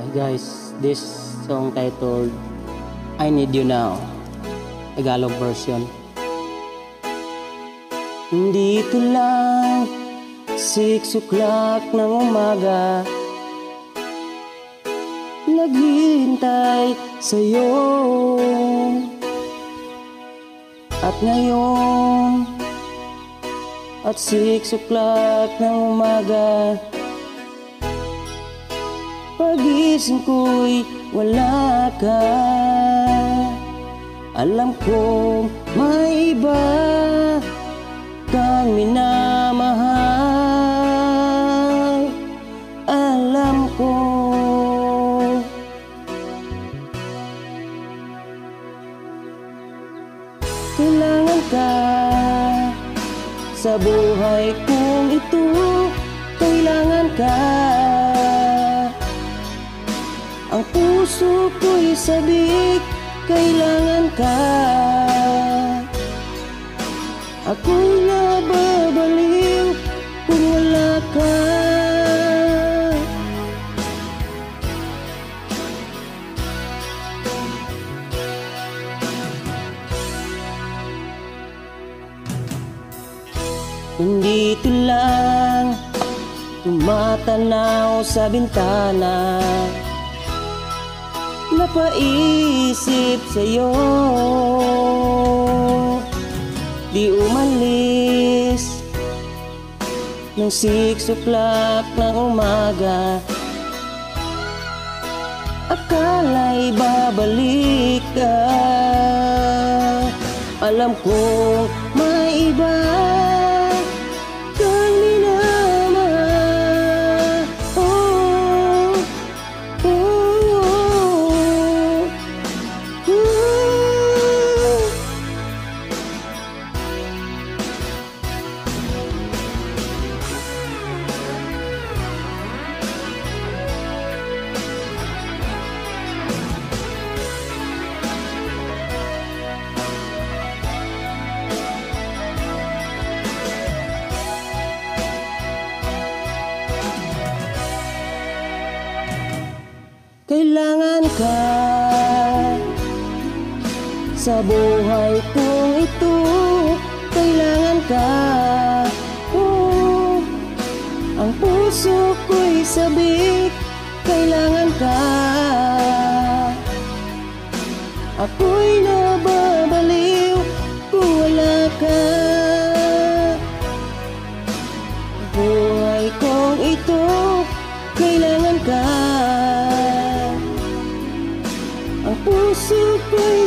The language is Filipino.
Hey guys, this song titled I Need You Now, Tagalog version. Dito lang, 6 o'clock ng umaga Naghihintay sa'yo At ngayon At 6 o'clock ng umaga Pagising ko'y wala ka. Alam kong may iba kang minamahal. Alam ko. Kailangan ka sa buhay kong ito. Kailangan ka Ang puso ko'y sabik Kailangan ka. Ako'y nababaliw kung wala ka. Nandito lang Tumatanaw sa bintana Napaisip sa'yo. Di umalis Nung six o'clock ng umaga. Akala'y babalik ka. Alam kong may iba ka sa buhay kong ito Kailangan ka. Oh, Ang puso ko'y sabik Kailangan ka. Ako'y